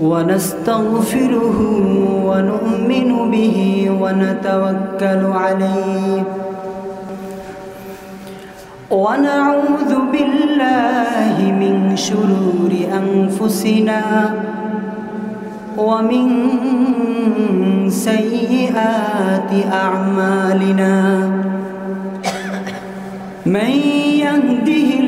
ونستغفره ونؤمن به ونتوكل عليه. ونعوذ بالله من شرور أنفسنا ومن سيئات أعمالنا. من يهده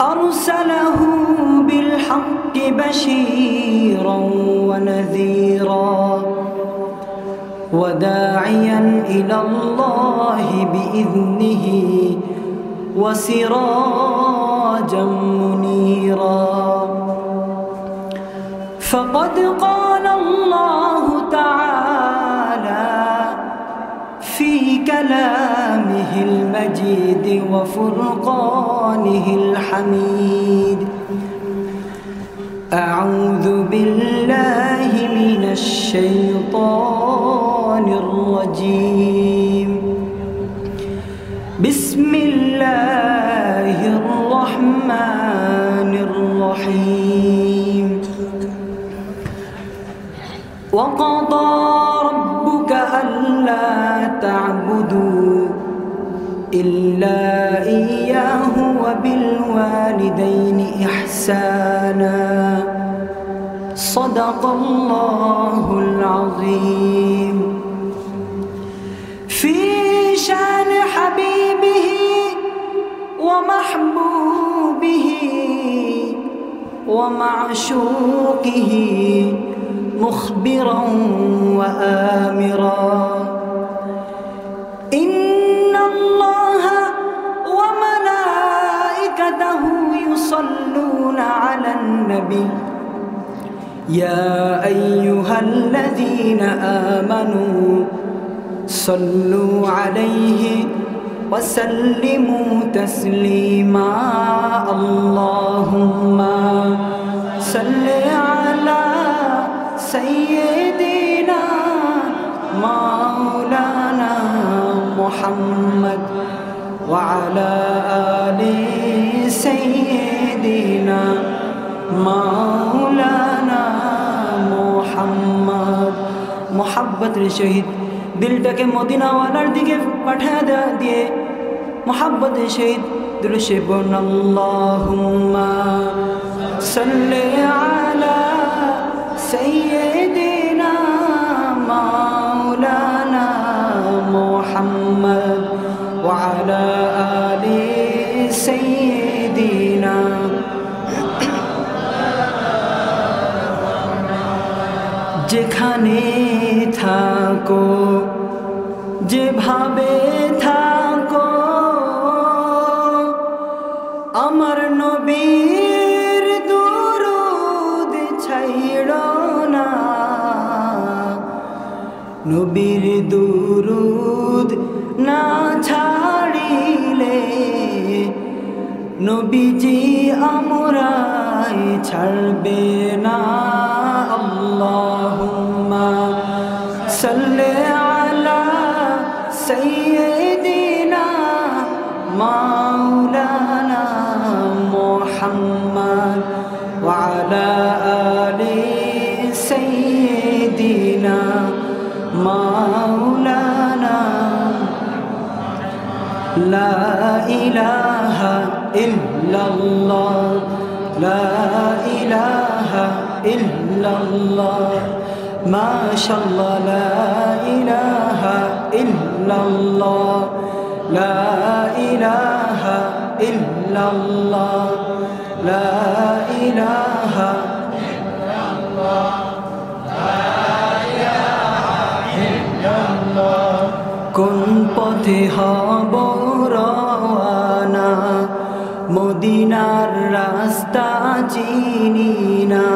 أرسله بالحق بشيرا ونذيرا وداعيا إلى الله بإذنه وسراجا منيرا. فقد قال الله تعالى في كلامه المجيد وفرقانه الحميد. أعوذ بالله من الشيطان الرجيم. بسم الله الرحمن الرحيم. وقضى ربك ألا تعبدوا إلا إياه. وبالوالدين إحسانا. صدق الله العظيم. في شأن حبيبه ومحبوبه ومعشوقه مخبرا وآمرا. النبي. يا أيها الذين آمنوا صلوا عليه وسلموا تسليما. اللهم صل على سيدنا مولانا محمد وعلى آل سيدنا মাওলানা মোহাম্মদ। মোহাব্বতের শহীদ। দিলটাকে মদিনাওয়ালার দিকে পাঠা দেওয়া দিয়ে মোহাব্বতের শহীদ। দৃশ্যে বনল্লাহুম্মা সাল্লি আলা সাইয়্যিদিনা মাওলানা মুহাম্মদ ওয়া আলা যেখানে থাকো, যেভাবে থাকো। আমার নবীর দুরুদ ছাইড় না। নবীর দুরুদ না ছাড়িলে নবীজি আমরাই ছাড়বে না। وعلى آل سيدنا مولانا. لا إله إلا الله. لا إله إلا الله. ما شاء الله. لا إله إلا الله. لا إله إلا الله. لا إله إلا الله কোন পথে হব রওয়ানা মদিনার রাস্তা চিনি না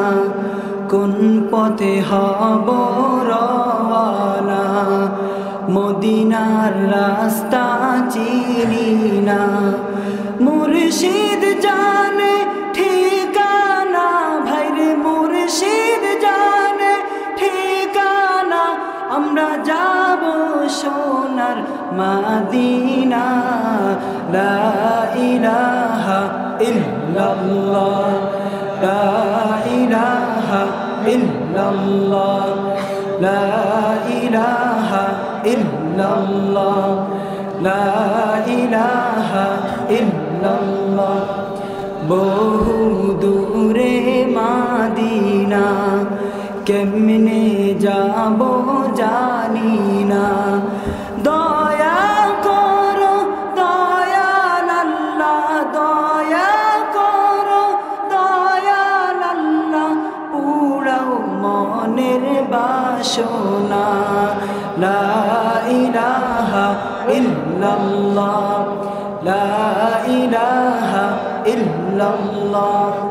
কোন পথে হব রওয়ানা মদিনার রাস্তা চিনি না মুর্শিদ আমরা যাব সোনার মাদিনা। লা ইলাহা ইল্লাল্লাহ। লা ইলাহা ইল্লাল্লাহ। লা ইলাহা ইল্লাল্লাহ। লা ইলাহা ইল্লাল্লাহ। বহু দূরে মাদিনা। কেমনে যাব জানি না। দয়া করো দয়াল আল্লাহ দয়া করো দয়াল আল্লাহ পুরাও মনের বাসনা। লা ইলাহা ইল্লাল্লাহ, লা ইলাহা ইল্লাল্লাহ।